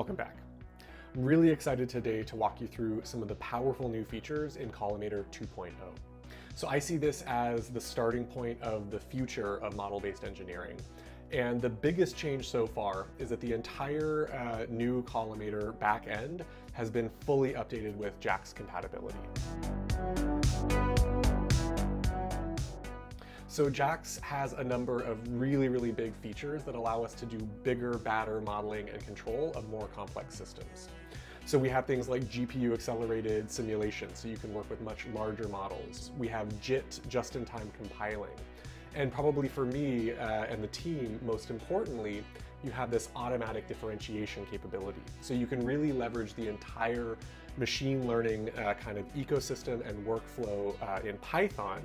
Welcome back. Really excited today to walk you through some of the powerful new features in Collimator 2.0. So I see this as the starting point of the future of model-based engineering. And the biggest change so far is that the entire uh, new Collimator backend has been fully updated with JAX compatibility. So JAX has a number of really, really big features that allow us to do bigger, badder modeling and control of more complex systems. So we have things like GPU accelerated simulation, so you can work with much larger models. We have JIT, just-in-time compiling. And probably for me uh, and the team, most importantly, you have this automatic differentiation capability. So you can really leverage the entire machine learning uh, kind of ecosystem and workflow uh, in Python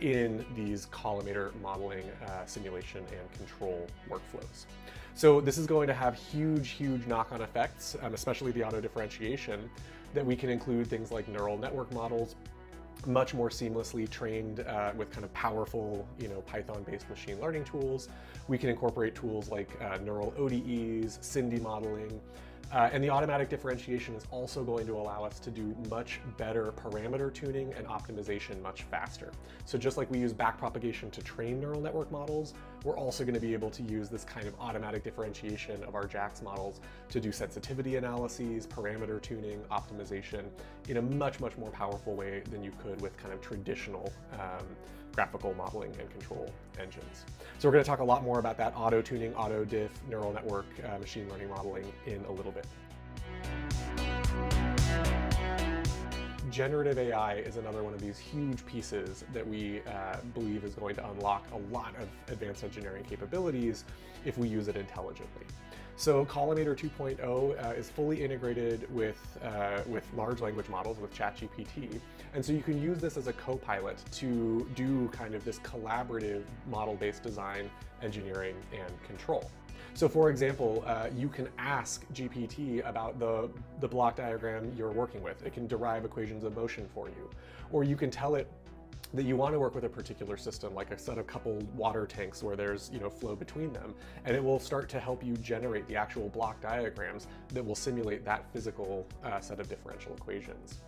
in these collimator modeling, uh, simulation, and control workflows. So this is going to have huge, huge knock-on effects, um, especially the auto differentiation, that we can include things like neural network models, much more seamlessly trained uh, with kind of powerful, you know, Python-based machine learning tools. We can incorporate tools like uh, neural ODEs, SINDy modeling, uh, and the automatic differentiation is also going to allow us to do much better parameter tuning and optimization much faster. So just like we use backpropagation to train neural network models, we're also going to be able to use this kind of automatic differentiation of our JAX models to do sensitivity analyses, parameter tuning, optimization in a much, much more powerful way than you could with kind of traditional um, graphical modeling and control engines. So we're going to talk a lot more about that auto tuning, auto diff, neural network, uh, machine learning modeling in a little bit. Generative AI is another one of these huge pieces that we uh, believe is going to unlock a lot of advanced engineering capabilities if we use it intelligently. So Collimator 2.0 uh, is fully integrated with, uh, with large language models with ChatGPT. And so you can use this as a co-pilot to do kind of this collaborative model-based design, engineering, and control. So for example, uh, you can ask GPT about the, the block diagram you're working with. It can derive equations of motion for you. Or you can tell it that you want to work with a particular system, like a set of coupled water tanks where there's you know flow between them, and it will start to help you generate the actual block diagrams that will simulate that physical uh, set of differential equations.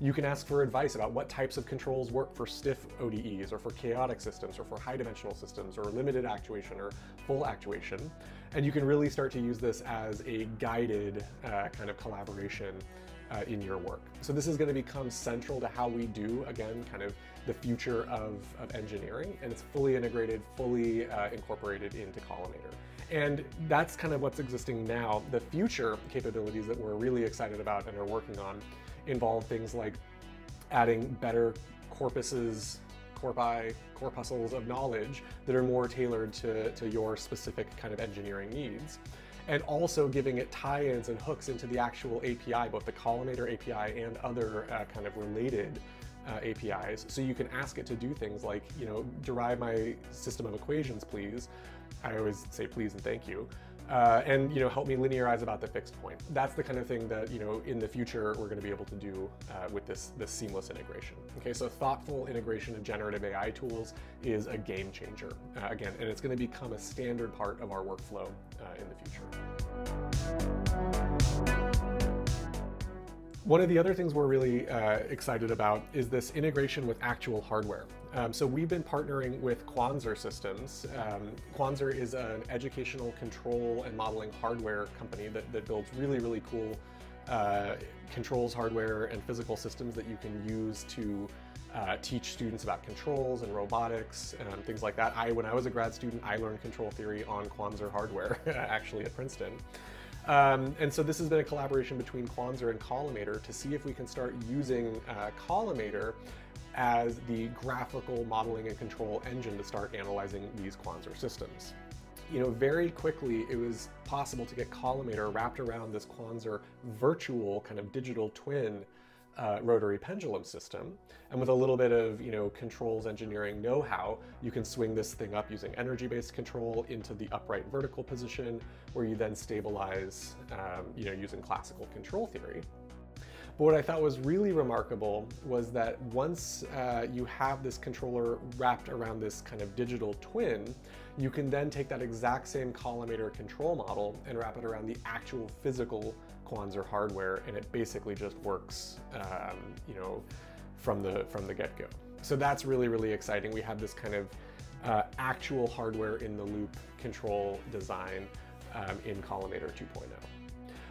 You can ask for advice about what types of controls work for stiff ODEs or for chaotic systems or for high dimensional systems or limited actuation or full actuation. And you can really start to use this as a guided uh, kind of collaboration uh, in your work. So this is going to become central to how we do, again, kind of the future of, of engineering, and it's fully integrated, fully uh, incorporated into Collimator. And that's kind of what's existing now. The future capabilities that we're really excited about and are working on involve things like adding better corpuses, corpi, corpuscles of knowledge that are more tailored to, to your specific kind of engineering needs and also giving it tie-ins and hooks into the actual API, both the Collimator API and other uh, kind of related uh, APIs. So you can ask it to do things like, you know, derive my system of equations, please. I always say please and thank you. Uh, and you know help me linearize about the fixed point. That's the kind of thing that you know in the future we're going to be able to do uh, with this this seamless integration. Okay, so thoughtful integration of generative AI tools is a game changer uh, again, and it's going to become a standard part of our workflow uh, in the future. One of the other things we're really uh, excited about is this integration with actual hardware. Um, so we've been partnering with Quanser Systems. Um, Quanser is an educational control and modeling hardware company that, that builds really, really cool uh, controls hardware and physical systems that you can use to uh, teach students about controls and robotics and things like that. I, when I was a grad student, I learned control theory on Quanser hardware, actually at Princeton. Um, and so this has been a collaboration between Quanser and Collimator to see if we can start using uh, Collimator as the graphical modeling and control engine to start analyzing these Quanser systems. You know, very quickly it was possible to get Collimator wrapped around this Quanser virtual kind of digital twin uh, rotary pendulum system. And with a little bit of you know controls engineering know-how, you can swing this thing up using energy-based control into the upright vertical position, where you then stabilize um, you know using classical control theory. But what I thought was really remarkable was that once uh, you have this controller wrapped around this kind of digital twin, you can then take that exact same collimator control model and wrap it around the actual physical Quanser hardware, and it basically just works, um, you know, from the from the get-go. So that's really really exciting. We have this kind of uh, actual hardware in the loop control design um, in Collimator 2.0.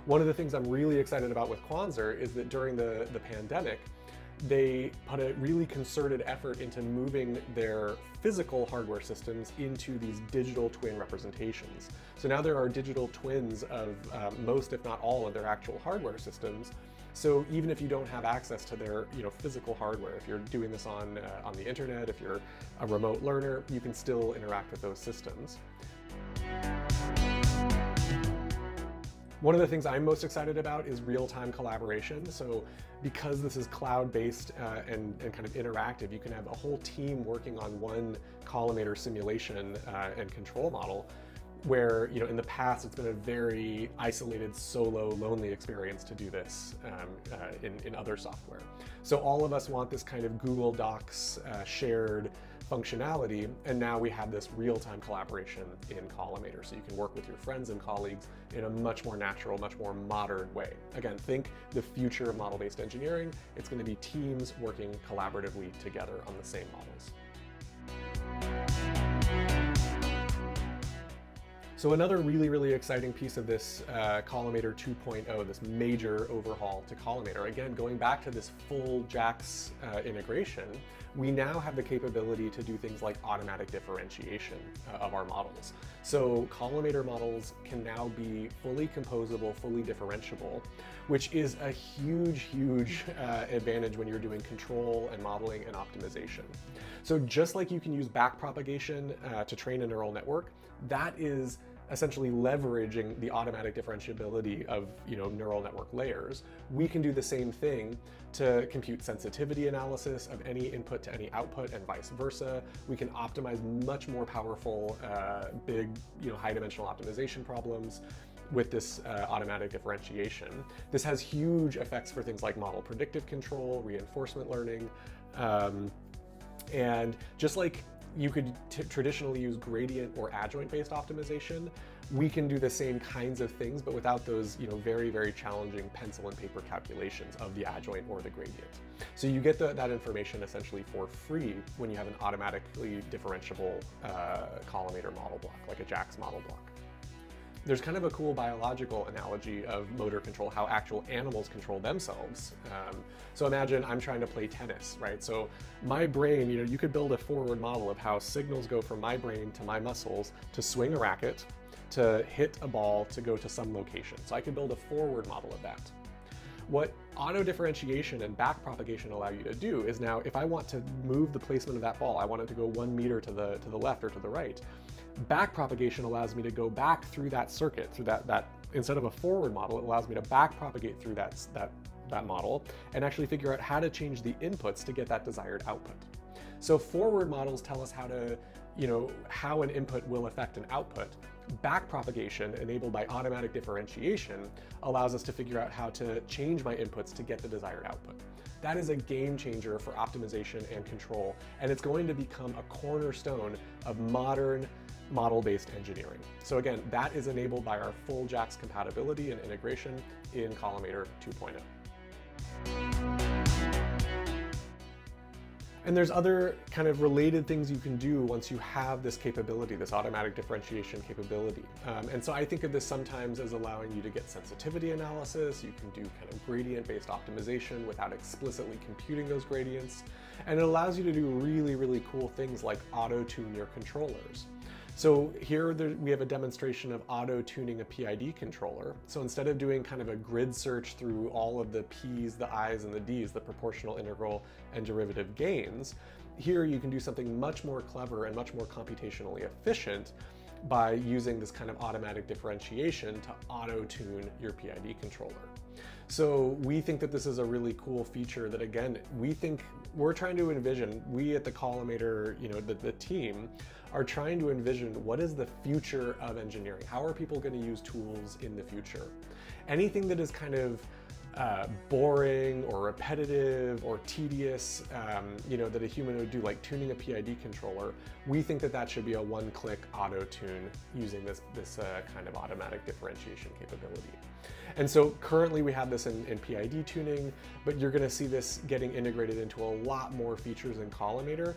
One of the things I'm really excited about with Quanser is that during the, the pandemic, they put a really concerted effort into moving their physical hardware systems into these digital twin representations. So now there are digital twins of um, most, if not all, of their actual hardware systems. So even if you don't have access to their you know, physical hardware, if you're doing this on, uh, on the internet, if you're a remote learner, you can still interact with those systems. One of the things I'm most excited about is real-time collaboration. So because this is cloud-based uh, and, and, kind of interactive, you can have a whole team working on one collimator simulation uh, and control model where you know in the past it's been a very isolated, solo, lonely experience to do this um, uh, in, in other software. So all of us want this kind of Google Docs uh, shared functionality, and now we have this real-time collaboration in Collimator, so you can work with your friends and colleagues in a much more natural, much more modern way. Again, think the future of model-based engineering. It's going to be teams working collaboratively together on the same models. So another really, really exciting piece of this uh, Collimator 2.0, this major overhaul to Collimator, again, going back to this full JAX uh, integration, we now have the capability to do things like automatic differentiation uh, of our models. So Collimator models can now be fully composable, fully differentiable, which is a huge, huge uh, advantage when you're doing control and modeling and optimization. So just like you can use backpropagation uh, to train a neural network, that is essentially leveraging the automatic differentiability of you know neural network layers, we can do the same thing to compute sensitivity analysis of any input to any output and vice versa. We can optimize much more powerful, uh, big, you know, high dimensional optimization problems with this uh, automatic differentiation. This has huge effects for things like model predictive control, reinforcement learning, um, and just like you could traditionally use gradient or adjoint based optimization. We can do the same kinds of things, but without those you know, very, very challenging pencil and paper calculations of the adjoint or the gradient. So you get the, that information essentially for free when you have an automatically differentiable uh, collimator model block, like a JAX model block there's kind of a cool biological analogy of motor control, how actual animals control themselves. Um, so imagine I'm trying to play tennis, right? So my brain, you know, you could build a forward model of how signals go from my brain to my muscles to swing a racket, to hit a ball, to go to some location. So I could build a forward model of that. What auto differentiation and back propagation allow you to do is now if I want to move the placement of that ball, I want it to go one meter to the, to the left or to the right, back propagation allows me to go back through that circuit, through that, that instead of a forward model, it allows me to back propagate through that, that, that model and actually figure out how to change the inputs to get that desired output. So forward models tell us how to, you know, how an input will affect an output. Back propagation, enabled by automatic differentiation, allows us to figure out how to change my inputs to get the desired output. That is a game changer for optimization and control, and it's going to become a cornerstone of modern model-based engineering. So again, that is enabled by our full JAX compatibility and integration in Collimator 2.0. And there's other kind of related things you can do once you have this capability, this automatic differentiation capability. Um, and so I think of this sometimes as allowing you to get sensitivity analysis. You can do kind of gradient-based optimization without explicitly computing those gradients. And it allows you to do really, really cool things like auto-tune your controllers. So here there, we have a demonstration of auto-tuning a PID controller. So instead of doing kind of a grid search through all of the P's, the I's, and the D's, the proportional integral and derivative gains, here you can do something much more clever and much more computationally efficient by using this kind of automatic differentiation to auto-tune your PID controller. So we think that this is a really cool feature that again, we think we're trying to envision, we at the Collimator, you know, the, the team are trying to envision what is the future of engineering? How are people going to use tools in the future? Anything that is kind of uh, boring or repetitive or tedious, um, you know, that a human would do, like tuning a PID controller, we think that that should be a one-click auto tune using this, this uh, kind of automatic differentiation capability. And so currently we have this in, in PID tuning, but you're gonna see this getting integrated into a lot more features in Collimator,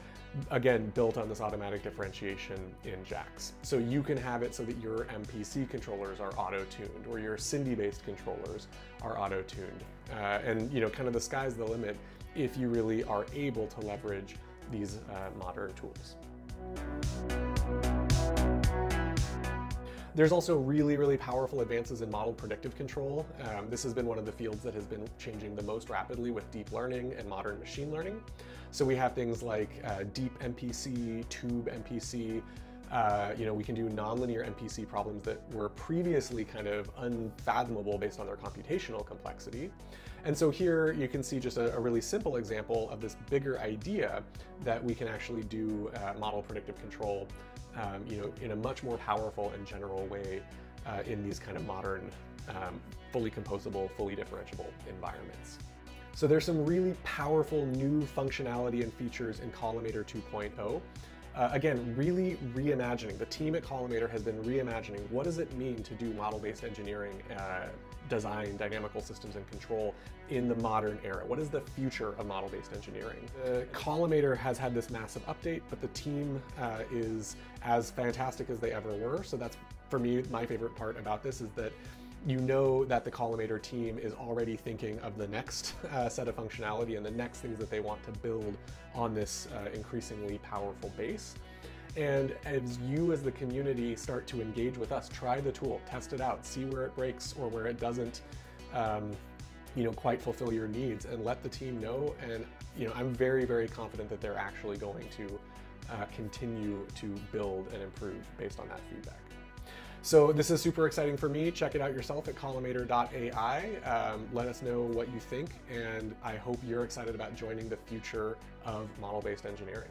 again, built on this automatic differentiation in JAX. So you can have it so that your MPC controllers are auto-tuned or your SINDy-based controllers are auto-tuned. Uh, and you know, kind of the sky's the limit if you really are able to leverage these uh, modern tools. There's also really, really powerful advances in model predictive control. Um, this has been one of the fields that has been changing the most rapidly with deep learning and modern machine learning. So we have things like uh, deep MPC, tube MPC, uh, you know, we can do nonlinear MPC problems that were previously kind of unfathomable based on their computational complexity. And so here you can see just a, a really simple example of this bigger idea that we can actually do uh, model predictive control um, you know, in a much more powerful and general way uh, in these kind of modern, um, fully composable, fully differentiable environments. So there's some really powerful new functionality and features in Collimator 2.0. Uh, again, really reimagining. The team at Collimator has been reimagining what does it mean to do model-based engineering, uh, design, dynamical systems, and control in the modern era. What is the future of model-based engineering? The Collimator has had this massive update, but the team uh, is as fantastic as they ever were. So that's, for me, my favorite part about this is that you know that the Collimator team is already thinking of the next uh, set of functionality and the next things that they want to build on this uh, increasingly powerful base. And as you as the community start to engage with us, try the tool, test it out, see where it breaks or where it doesn't um, you know, quite fulfill your needs and let the team know. And you know, I'm very, very confident that they're actually going to uh, continue to build and improve based on that feedback. So this is super exciting for me. Check it out yourself at collimator.ai. Um, let us know what you think, and I hope you're excited about joining the future of model-based engineering.